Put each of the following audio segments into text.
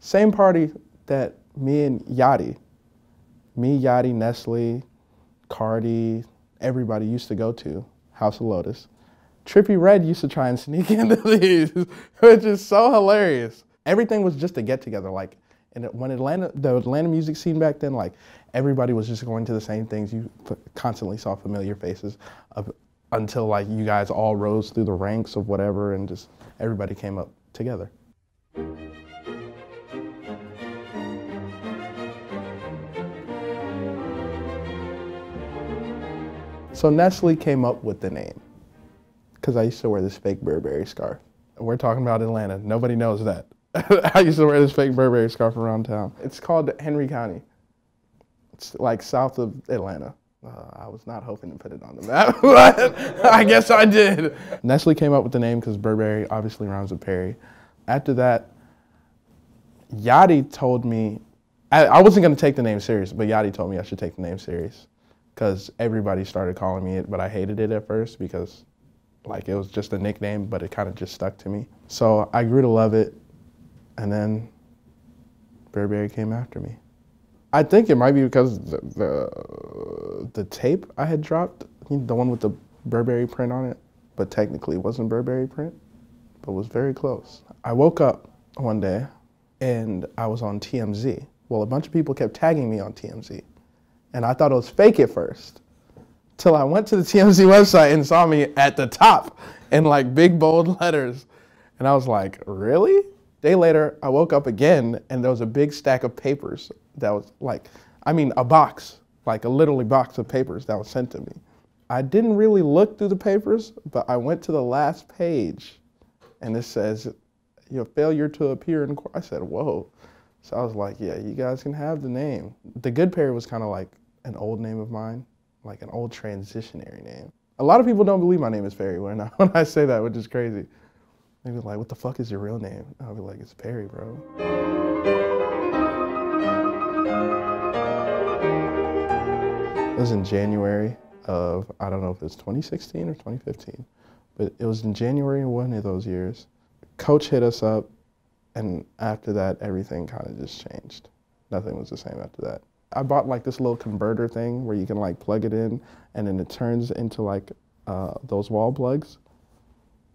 Same party that me and Yachty, me, Yachty, Nessly, Carti, everybody used to go to, House of Lotus. Trippie Redd used to try and sneak into these, which is so hilarious. Everything was just a get together. Like, and when Atlanta, the Atlanta music scene back then, like everybody was just going to the same things. You constantly saw familiar faces of, until like you guys all rose through the ranks of whatever, and just everybody came up together. So Nessly came up with the name because I used to wear this fake Burberry scarf. We're talking about Atlanta. Nobody knows that. I used to wear this fake Burberry scarf around town. It's called Henry County. It's like south of Atlanta. Uh, I was not hoping to put it on the map, but I guess I did. Nessly came up with the name because Burberry obviously rhymes with Perry. After that, Yachty told me, I, I wasn't going to take the name serious, but Yachty told me I should take the name serious because everybody started calling me it, but I hated it at first because like it was just a nickname, but it kind of just stuck to me. So I grew to love it, and then Burberry came after me. I think it might be because the, the, the tape I had dropped, the one with the Burberry print on it, but technically wasn't Burberry print, but was very close. I woke up one day and I was on TMZ. Well, a bunch of people kept tagging me on TMZ. And I thought it was fake at first. Till I went to the TMZ website and saw me at the top in like big bold letters. And I was like, really? Day later, I woke up again and there was a big stack of papers that was like, I mean, a box, like a literally box of papers that was sent to me. I didn't really look through the papers, but I went to the last page and it says, your failure to appear in court. I said, whoa. So I was like, yeah, you guys can have the name. The Good Perry was kind of like an old name of mine, like an old transitionary name. A lot of people don't believe my name is Perry when I, when I say that, which is crazy. They be like, what the fuck is your real name? I'll be like, it's Perry, bro. It was in January of, I don't know if it's 2016 or 2015, but it was in January one of those years. Coach hit us up and after that, everything kind of just changed. Nothing was the same after that. I bought like this little converter thing where you can like plug it in and then it turns into like uh, those wall plugs.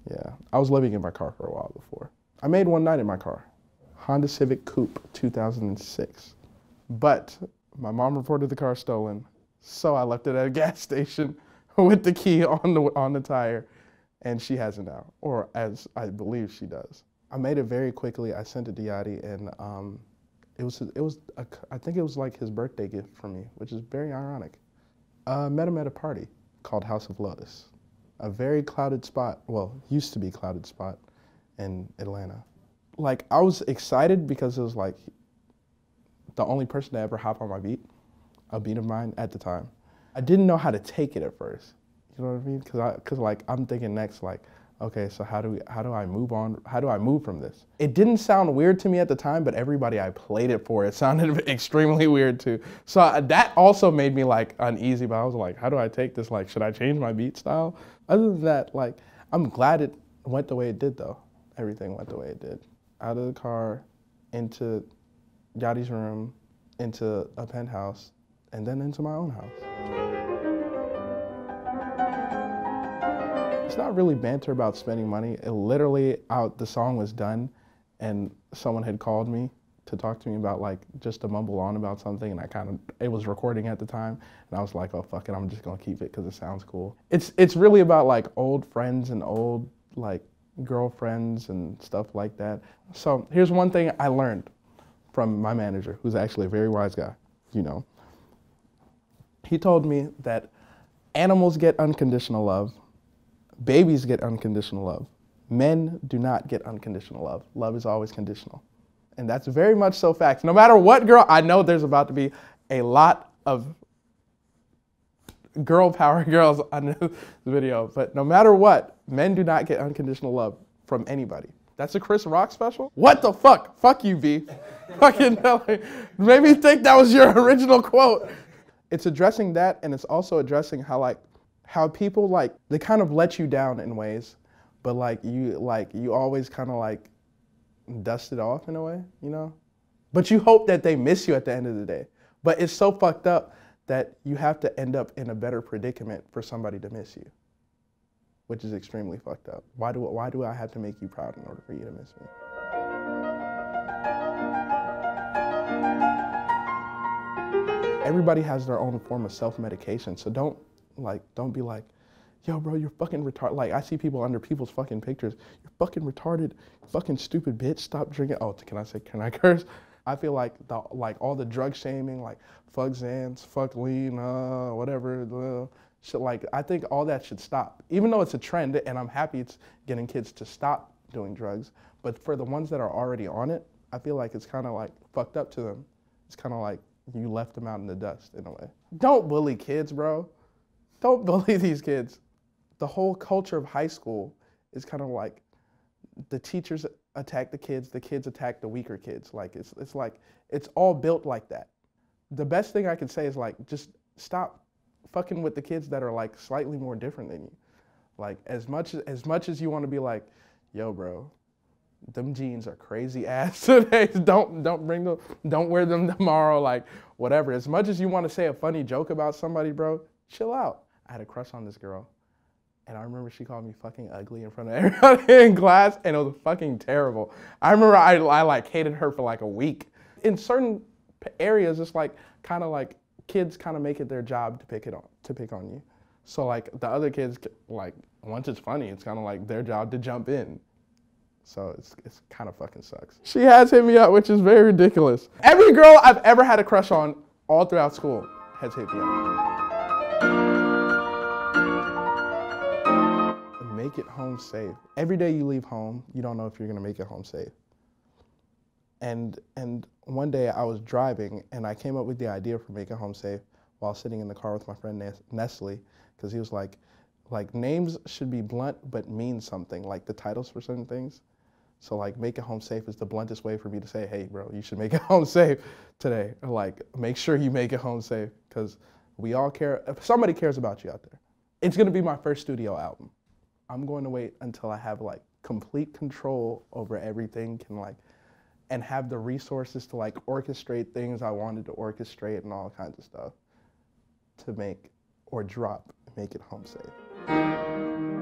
Yeah, I was living in my car for a while before. I made one night in my car, Honda Civic Coupe 2006. But my mom reported the car stolen, so I left it at a gas station with the key on the, on the tire, and she has it now, or as I believe she does. I made it very quickly. I sent it to Yachty, and um, it was it was a, I think it was like his birthday gift for me, which is very ironic. Uh, met him at a party called House of Lotus, a very clouded spot. Well, used to be clouded spot in Atlanta. Like I was excited because it was like the only person to ever hop on my beat, a beat of mine at the time. I didn't know how to take it at first. You know what I mean? Because I, cause like I'm thinking next like okay, so how do we, how do I move on? How do I move from this? It didn't sound weird to me at the time, but everybody I played it for, it sounded extremely weird too. So uh, that also made me like uneasy, but I was like, how do I take this? Like, should I change my beat style? Other than that, like, I'm glad it went the way it did though. Everything went the way it did. Out of the car, into Yachty's room, into a penthouse, and then into my own house. It's not really banter about spending money. It literally, out the song was done, and someone had called me to talk to me about like just to mumble on about something, and I kind of it was recording at the time, and I was like, oh fuck it, I'm just gonna keep it because it sounds cool. It's it's really about like old friends and old like girlfriends and stuff like that. So here's one thing I learned from my manager, who's actually a very wise guy, you know. He told me that animals get unconditional love, Babies get unconditional love. Men do not get unconditional love. Love is always conditional. And that's very much so fact. No matter what girl, I know there's about to be a lot of girl power girls on this video, but no matter what, men do not get unconditional love from anybody. That's a Chris Rock special? What the fuck? Fuck you, B. Fucking hell. Made me think that was your original quote. It's addressing that and it's also addressing how like how people like they kind of let you down in ways, but like you like you always kind of like dust it off in a way, you know? But you hope that they miss you at the end of the day. But it's so fucked up that you have to end up in a better predicament for somebody to miss you, which is extremely fucked up. Why do, why do I have to make you proud in order for you to miss me? Everybody has their own form of self-medication, so don't like don't be like, yo, bro, you're fucking retarded. Like I see people under people's fucking pictures, you're fucking retarded, fucking stupid bitch. Stop drinking. Oh, can I say? Can I curse? I feel like the like all the drug shaming, like fuck Xans, fuck lean, uh, whatever, uh, shit. Like I think all that should stop. Even though it's a trend, and I'm happy it's getting kids to stop doing drugs. But for the ones that are already on it, I feel like it's kind of like fucked up to them. It's kind of like you left them out in the dust in a way. Don't bully kids, bro. Don't bully these kids. The whole culture of high school is kind of like the teachers attack the kids, the kids attack the weaker kids. Like it's it's like it's all built like that. The best thing I can say is like just stop fucking with the kids that are like slightly more different than you. Like as much as as much as you want to be like, yo, bro, them jeans are crazy ass today. don't don't bring them. Don't wear them tomorrow. Like whatever. As much as you want to say a funny joke about somebody, bro, chill out. I had a crush on this girl, and I remember she called me fucking ugly in front of everybody in class, and it was fucking terrible. I remember I, I like hated her for like a week. In certain areas, it's like kind of like kids kind of make it their job to pick it on to pick on you. So like the other kids, like once it's funny, it's kind of like their job to jump in. So it's, it's kind of fucking sucks. She has hit me up, which is very ridiculous. Every girl I've ever had a crush on all throughout school has hit me up. Make it home safe. Every day you leave home, you don't know if you're gonna make it home safe. And, and one day I was driving and I came up with the idea for Make It Home Safe while sitting in the car with my friend Nessly, because he was like, like names should be blunt but mean something, like the titles for certain things. So like make it home safe is the bluntest way for me to say, hey bro, you should make it home safe today. Or like make sure you make it home safe because we all care. If somebody cares about you out there. It's gonna be my first studio album. I'm going to wait until I have like complete control over everything, can like, and have the resources to like orchestrate things I wanted to orchestrate and all kinds of stuff to make or drop, make it home safe.